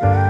Bye.